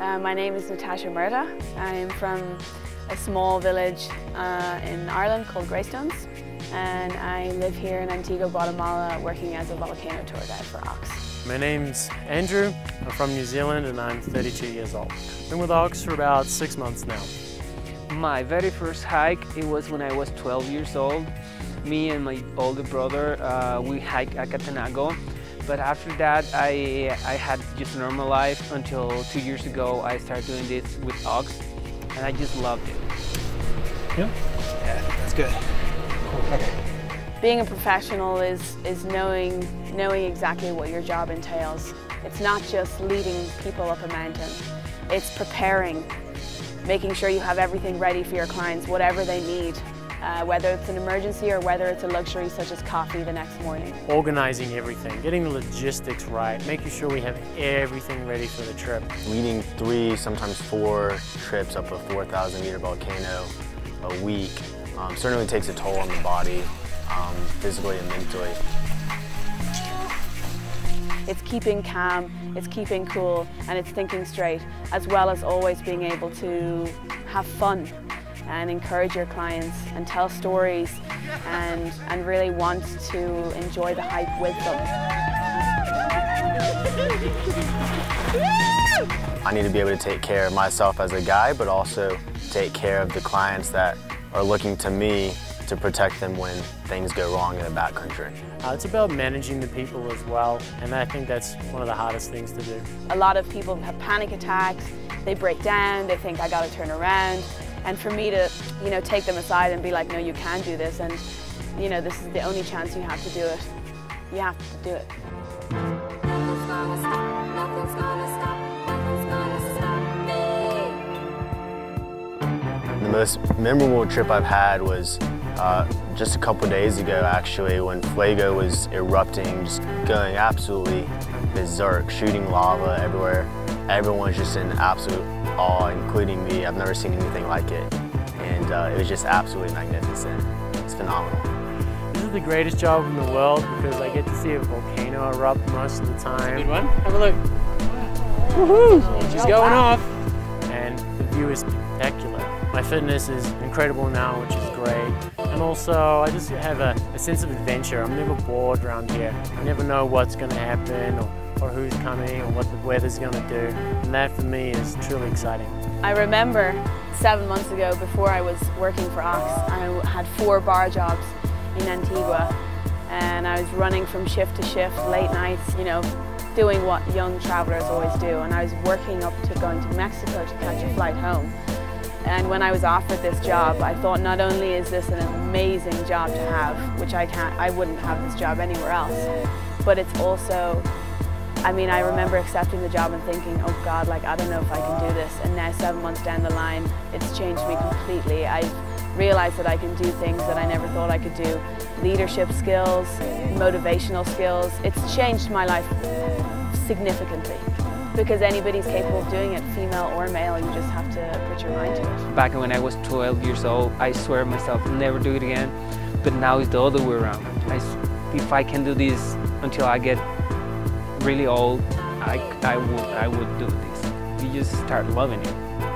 Uh, my name is Natasha Murtagh. I'm from a small village uh, in Ireland called Greystones and I live here in Antigua, Guatemala working as a volcano tour guide for Ox. My name's Andrew, I'm from New Zealand and I'm 32 years old. Been with Ox for about six months now. My very first hike, it was when I was 12 years old. Me and my older brother, uh, we hiked Acatenango. But after that, I, I had just normal life until two years ago I started doing this with Ox and I just loved it. Yeah? Yeah, that's good. Okay. Being a professional is, is knowing, knowing exactly what your job entails. It's not just leading people up a mountain, it's preparing, making sure you have everything ready for your clients, whatever they need, uh, whether it's an emergency or whether it's a luxury such as coffee the next morning. Organizing everything, getting the logistics right, making sure we have everything ready for the trip. Leading three, sometimes four trips up a 4,000 meter volcano a week um, certainly takes a toll on the body, um, physically and mentally. It's keeping calm, it's keeping cool, and it's thinking straight, as well as always being able to have fun and encourage your clients and tell stories and, and really want to enjoy the hike with them. I need to be able to take care of myself as a guy, but also take care of the clients that are looking to me to protect them when things go wrong in the backcountry. Uh, it's about managing the people as well, and I think that's one of the hardest things to do. A lot of people have panic attacks, they break down, they think I gotta turn around, and for me to, you know, take them aside and be like, no, you can do this, and, you know, this is the only chance you have to do it. You have to do it. The most memorable trip I've had was uh, just a couple days ago actually when Fuego was erupting, just going absolutely berserk, shooting lava everywhere. Everyone's just in absolute awe, including me. I've never seen anything like it. And uh, it was just absolutely magnificent. It's phenomenal. This is the greatest job in the world because I get to see a volcano erupt most of the time. Good one. Have a look. Woohoo! She's going off. And the view is spectacular. My fitness is incredible now, which is great. And also, I just have a, a sense of adventure. I'm never bored around here. I never know what's going to happen or, or who's coming or what the weather's going to do. And that for me is truly exciting. I remember seven months ago, before I was working for Ox, I had four bar jobs in Antigua and I was running from shift to shift, late nights, you know, doing what young travellers always do. And I was working up to going to Mexico to catch a flight home. And when I was offered this job, I thought not only is this an amazing job to have, which I can't, I wouldn't have this job anywhere else, but it's also, I mean, I remember accepting the job and thinking, oh God, like I don't know if I can do this. And now seven months down the line, it's changed me completely. I've realized that I can do things that I never thought I could do. Leadership skills, motivational skills. It's changed my life significantly because anybody's capable of doing it, female or male, you just have to put your mind to it. Back when I was 12 years old, I swear myself never do it again. But now it's the other way around. I, if I can do this until I get really old, I, I, would, I would do this. You just start loving it.